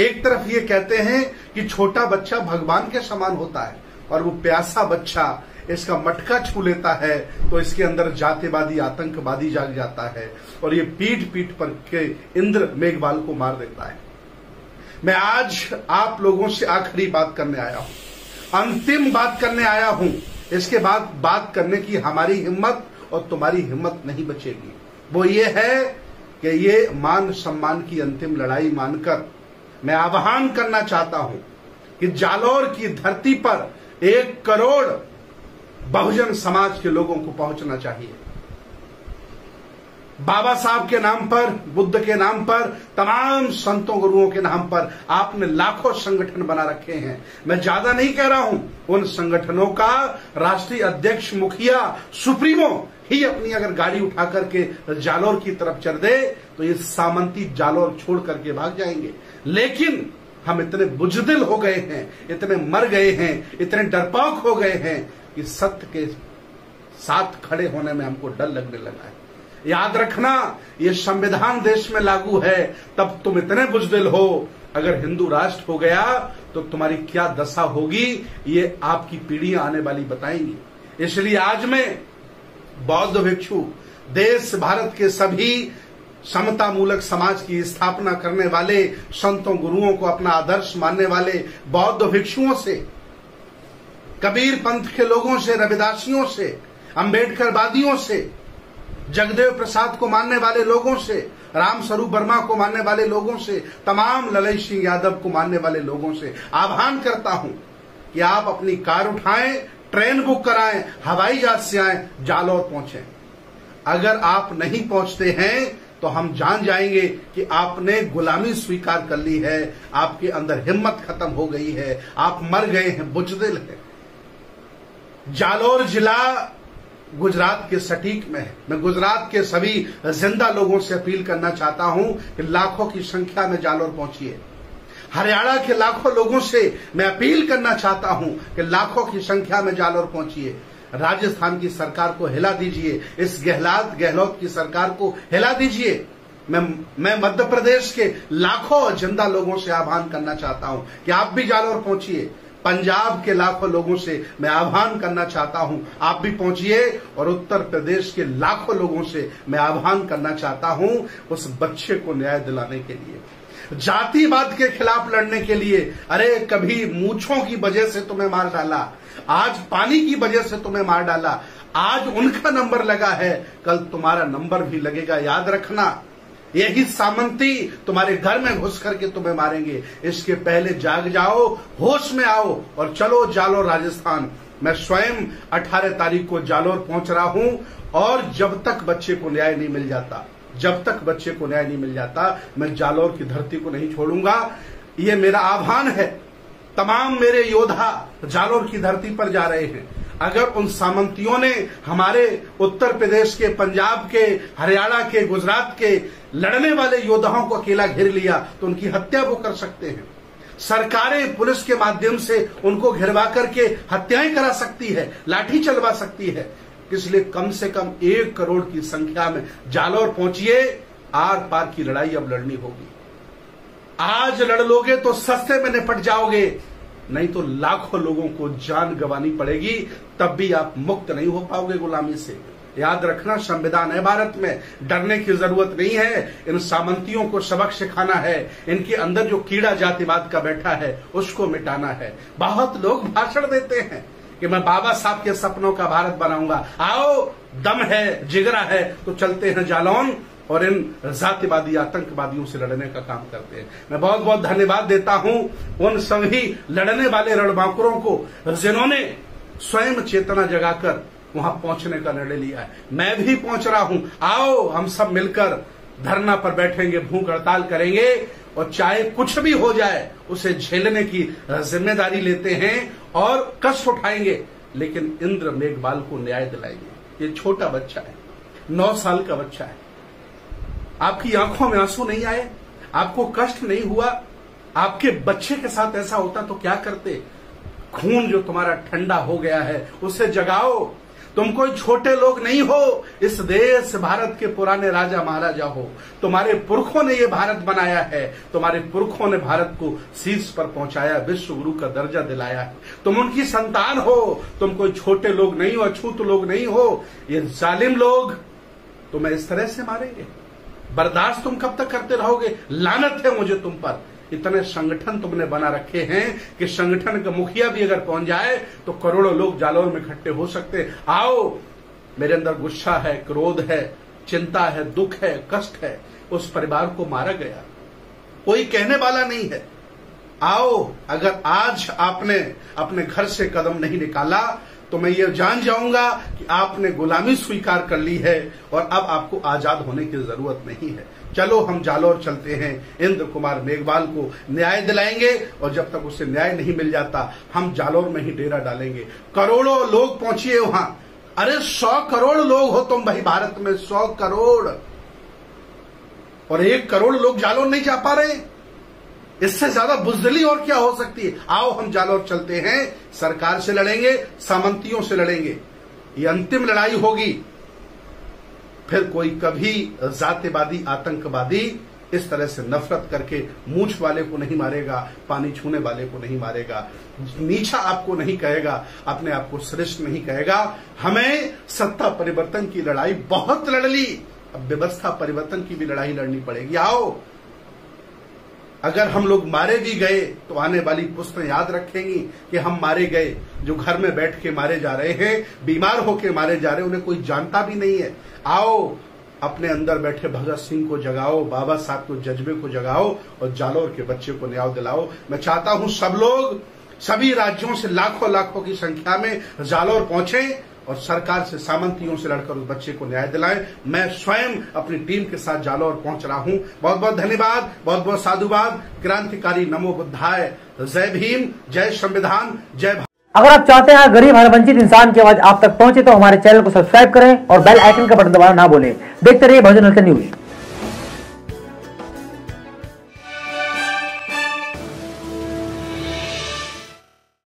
एक तरफ़ ये कहते हैं कि छोटा बच्चा भगवान के समान होता है और वो प्यासा बच्चा इसका मटका छू लेता है तो इसके अंदर जातिवादी, आतंकवादी जाग जाता है और ये पीठ पीठ पर के इंद्र मेघवाल को मार देता है। मैं आज आप लोगों से आखिरी बात करने आया हूँ। अंतिम बात करने आया हूँ। इसके बाद बात करने की हमारी हिम्मत और तुम्हारी हिम्मत नहीं बचेगी। वो ये है कि ये मान सम्मान की अंतिम लड़ाई मानकर मैं आह्वान करना चाहता हूँ कि जालौर की धरती पर एक करोड़ बहुजन समाज के लोगों को पहुँचना चाहिए। बाबा साहब के नाम पर, बुद्ध के नाम पर, तमाम संतों गुरुओं के नाम पर आपने लाखों संगठन बना रखे हैं। मैं ज़्यादा नहीं कह रहा हूँ, उन संगठनों का राष्ट्रीय अध्यक्ष, मुखिया, सुप्रीमो ही अपनी अगर गाड़ी उठा करके जालौर की तरफ़ चढ़ दे तो ये सामंती जालौर छोड़ करके भाग जाएँगे। लेकिन हम इतने बुजदिल हो गए हैं, इतने मर गए हैं, इतने डरपोक हो गए हैं कि सत्य के साथ खड़े होने में हमको डर लगने लगा है। याद रखना, ये संविधान देश में लागू है, तब तुम इतने बुजदिल हो। अगर हिंदू राष्ट्र हो गया तो तुम्हारी क्या दशा होगी, ये आपकी पीढ़ियाँ आने वाली बताएँगी। इसलिए आज मैं बौद्ध भिक्षु, देश भारत के सभी समता मूलक समाज की स्थापना करने वाले संतों गुरुओं को अपना आदर्श मानने वाले बौद्ध भिक्षुओं से, कबीर पंथ के लोगों से, रविदासियों से अंबेडकर वादियों से, जगदेव प्रसाद को मानने वाले लोगों से, राम स्वरूप वर्मा को मानने वाले लोगों से, तमाम ललय सिंह यादव को मानने वाले लोगों से आह्वान करता हूँ कि आप अपनी कार उठाएँ, ट्रेन बुक कराएँ, हवाई जहाज़ से आए, जालौर पहुँचे। अगर आप नहीं पहुँचते हैं तो हम जान जाएँगे कि आपने गुलामी स्वीकार कर ली है, आपके अंदर हिम्मत खत्म हो गई है, आप मर गए हैं, बुजदिल है। जालोर जिला गुजरात के सटीक में है। मैं गुजरात के सभी ज़िंदा लोगों से अपील करना चाहता हूँ कि लाखों की संख्या में जालौर पहुंचिए। हरियाणा के लाखों लोगों से मैं अपील करना चाहता हूँ कि लाखों की संख्या में जालौर पहुंचिए। राजस्थान की सरकार को हिला दीजिए, इस गहलात, गहलोत की सरकार को हिला दीजिए। मैं मैं मध्य प्रदेश के लाखों ज़िंदा लोगों से आह्वान करना चाहता हूँ कि आप भी जालौर पहुंचिए। पंजाब के लाखों लोगों से मैं आह्वान करना चाहता हूँ। आप भी पहुंचिए और उत्तर प्रदेश के लाखों लोगों से मैं आह्वान करना चाहता हूँ उस बच्चे को न्याय दिलाने के लिए। जातिवाद के खिलाफ लड़ने के लिए, अरे, कभी मूछों की वजह से तुम्हें मार डाला, आज पानी की वजह से तुम्हें मार डाला, आज उनका नंबर लगा है, कल तुम्हारा नंबर भी लगेगा, याद रखना। यही सामंती तुम्हारे घर में घुस करके तुम्हें मारेंगे। इसके पहले जाग जाओ, होश में आओ और चलो जालोर राजस्थान। मैं स्वयं 18 तारीख को जालोर पहुँच रहा हूँ और जब तक बच्चे को न्याय नहीं मिल जाता। जब तक बच्चे को न्याय नहीं मिल जाता, मैं जालोर की धरती को नहीं छोड़ूँगा। ये मेरा आह्वान है। तमाम मेरे योद्धा जालोर की धरती पर जा रहे हैं। अगर उन सामंतियों ने हमारे उत्तर प्रदेश के, पंजाब के, हरियाणा के, गुजरात के लड़ने वाले योद्धाओं को अकेला घेर लिया तो उनकी हत्या वो कर सकते हैं। सरकारें पुलिस के माध्यम से उनको घिरवा करके हत्याएँ करा सकती है, लाठी चलवा सकती है। इसलिए कम से कम एक करोड़ की संख्या में जालौर पहुंचिए, आर पार की लड़ाई अब लड़नी होगी। आज लड़ लोगे तो सस्ते में निपट जाओगे, नहीं तो लाखों लोगों को जान गंवानी पड़ेगी, तब भी आप मुक्त नहीं हो पाओगे गुलामी से। याद रखना, संविधान है भारत में, डरने की ज़रूरत नहीं है, इन सामंतियों को सबक सिखाना है, इनके अंदर जो कीड़ा जातिवाद का बैठा है, उसको मिटाना है। बहुत लोग भाषण देते हैं। कि मैं बाबा साहब के सपनों का भारत बनाऊँगा। आओ, दम है, जिगरा है तो चलते हैं जालौन और इन जातिवादी, आतंकवादियों से लड़ने का काम करते हैं। मैं बहुत बहुत धन्यवाद देता हूँ उन सभी लड़ने वाले रणबांकुरों को, जिन्होंने स्वयं चेतना जगाकर वहाँ पहुँचने का निर्णय लिया है। मैं भी पहुँच रहा हूँ। आओ, हम सब मिलकर धरना पर बैठेंगे, भूख हड़ताल करेंगे। और चाहे कुछ भी हो जाए, उसे झेलने की ज़िम्मेदारी लेते हैं और कष्ट उठाएँगे। लेकिन इंद्र मेघवाल को न्याय दिलाएँगे। ये छोटा बच्चा है। नौ साल का बच्चा है। आपकी आँखों में आँसू नहीं आए, आपको कष्ट नहीं हुआ, आपके बच्चे के साथ ऐसा होता तो क्या करते? खून जो तुम्हारा ठंडा हो गया है, उसे जगाओ। तुम कोई छोटे लोग नहीं हो। इस देश भारत के पुराने राजा महाराजा हो। तुम्हारे पुरखों ने ये भारत बनाया है। तुम्हारे पुरखों ने भारत को शीर्ष पर पहुँचाया विश्व गुरु का दर्जा दिलाया है। तुम उनकी संतान हो। तुम कोई छोटे लोग नहीं हो, अछूत लोग नहीं हो। ये जालिम लोग तुम्हें इस तरह से मारेंगे। बर्दाश्त तुम कब तक करते रहोगे? लानत है मुझे तुम पर। इतने संगठन तुमने बना रखे हैं कि संगठन का मुखिया भी अगर पहुँच जाए तो करोड़ों लोग जालौर में इकट्ठे हो सकते आओ, मेरे अंदर गुस्सा है, क्रोध है, चिंता है, दुख है, कष्ट है, उस परिवार को मारा गया। कोई कहने वाला नहीं है। आओ, अगर आज आपने अपने घर से कदम नहीं निकाला तो मैं ये जान जाऊँगा कि आपने गुलामी स्वीकार कर ली है और अब आपको आज़ाद होने की ज़रूरत नहीं है। चलो, हम जालौर चलते हैं। इंद्र कुमार मेघवाल को न्याय दिलाएँगे और जब तक उसे न्याय नहीं मिल जाता, हम जालौर में ही डेरा डालेंगे। करोड़ों लोग पहुंचिए वहाँ। अरे, सौ करोड़ लोग हो तुम भाई भारत में, सौ करोड़। और एक करोड़ लोग जालौर नहीं जा पा रहे इससे ज़्यादा बुजदली और क्या हो सकती है? आओ, हम जालौर चलते हैं। सरकार से लड़ेंगे, सामंतियों से लड़ेंगे। ये अंतिम लड़ाई होगी। फिर कोई कभी जातिवादी, आतंकवादी इस तरह से नफरत करके मूछ वाले को नहीं मारेगा, पानी छूने वाले को नहीं मारेगा, नीचा आपको नहीं कहेगा, अपने आप को श्रेष्ठ नहीं कहेगा। हमें सत्ता परिवर्तन की लड़ाई बहुत लड़ ली। अब व्यवस्था परिवर्तन की भी लड़ाई लड़नी पड़ेगी। आओ अगर हम लोग मारे भी गए तो आने वाली पुस्तें याद रखेंगी कि हम मारे गए, जो घर में बैठ के मारे जा रहे हैं, बीमार होके मारे जा रहे हैं, उन्हें कोई जानता भी नहीं है। आओ, अपने अंदर बैठे भगत सिंह को जगाओ, बाबा साहब को, जज्बे को जगाओ, और जालौर के बच्चे को न्याय दिलाओ। मैं चाहता हूँ सब लोग, सभी राज्यों से लाखों लाखों की संख्या में जालौर पहुँचे और सरकार से सामंतियों से लड़कर उस बच्चे को न्याय दिलाएँ। मैं स्वयं अपनी टीम के साथ जालौर पहुँच रहा हूँ। बहुत बहुत धन्यवाद, बहुत बहुत साधुवाद। क्रांतिकारी नमो बुद्धाय। जय भीम, जय संविधान, जय अगर आप चाहते हैं गरीब हर वंचित इंसान की आवाज़ आप तक पहुँचे तो हमारे चैनल को सब्सक्राइब करें और बेल आइकन का बटन दबाना ना बोले देखते रहिए भजन न्यूज़।